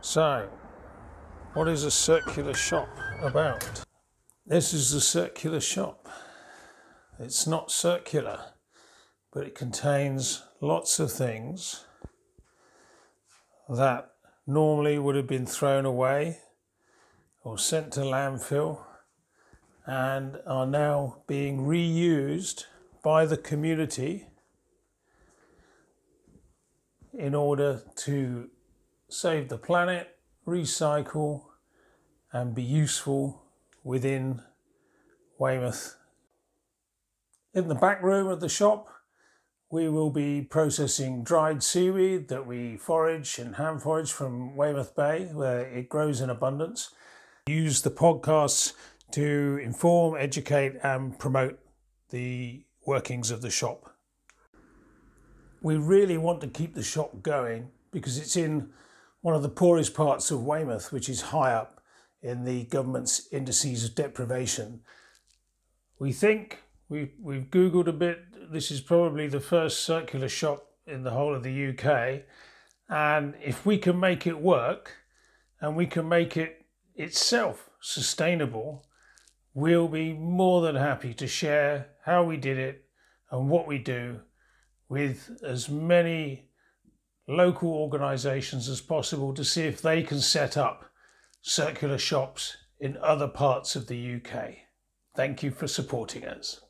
So, what is a circular shop about? This is a circular shop. It's not circular, but it contains lots of things that normally would have been thrown away or sent to landfill and are now being reused by the community in order to save the planet, recycle, and be useful within Weymouth. In the back room of the shop, we will be processing dried seaweed that we forage and hand forage from Weymouth Bay, where it grows in abundance. Use the podcasts to inform, educate, and promote the workings of the shop. We really want to keep the shop going because it's in one of the poorest parts of Weymouth, which is high up in the government's indices of deprivation. We think we've, we've Googled a bit. This is probably the first circular shop in the whole of the UK. And if we can make it work and we can make it itself sustainable, we'll be more than happy to share how we did it and what we do with as many local organisations as possible to see if they can set up circular shops in other parts of the UK. Thank you for supporting us.